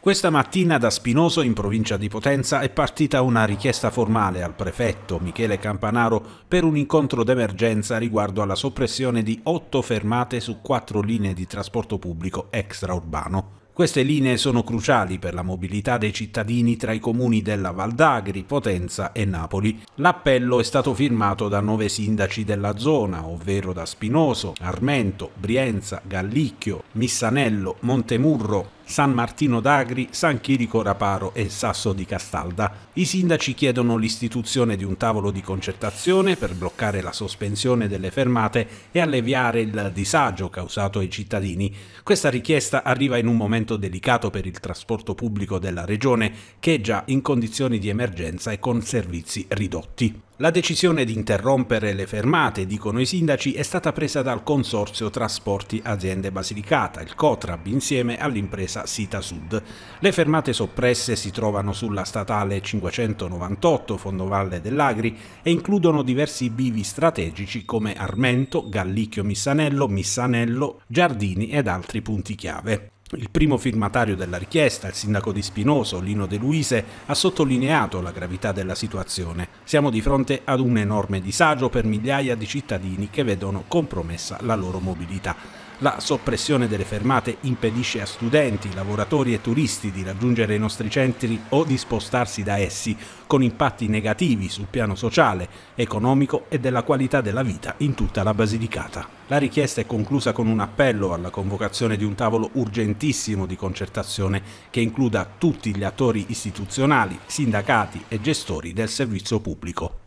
Questa mattina da Spinoso, in provincia di Potenza, è partita una richiesta formale al prefetto Michele Campanaro per un incontro d'emergenza riguardo alla soppressione di otto fermate su quattro linee di trasporto pubblico extraurbano. Queste linee sono cruciali per la mobilità dei cittadini tra i comuni della Valdagri, Potenza e Napoli. L'appello è stato firmato da nove sindaci della zona, ovvero da Spinoso, Armento, Brienza, Gallicchio, Missanello, Montemurro, San Martino d'Agri, San Chirico Raparo e Sasso di Castalda. I sindaci chiedono l'istituzione di un tavolo di concertazione per bloccare la sospensione delle fermate e alleviare il disagio causato ai cittadini. Questa richiesta arriva in un momento delicato per il trasporto pubblico della regione che è già in condizioni di emergenza e con servizi ridotti. La decisione di interrompere le fermate, dicono i sindaci, è stata presa dal Consorzio Trasporti Aziende Basilicata, il COTRAB, insieme all'impresa Sita Sud. Le fermate soppresse si trovano sulla statale 598 Fondovalle dell'Agri e includono diversi bivi strategici come Armento, Gallicchio Missanello, Missanello, Giardini ed altri punti chiave. Il primo firmatario della richiesta, il sindaco di Spinoso, Lino De Luise, ha sottolineato la gravità della situazione. Siamo di fronte ad un enorme disagio per migliaia di cittadini che vedono compromessa la loro mobilità. La soppressione delle fermate impedisce a studenti, lavoratori e turisti di raggiungere i nostri centri o di spostarsi da essi, con impatti negativi sul piano sociale, economico e della qualità della vita in tutta la Basilicata. La richiesta è conclusa con un appello alla convocazione di un tavolo urgentissimo di concertazione che includa tutti gli attori istituzionali, sindacati e gestori del servizio pubblico.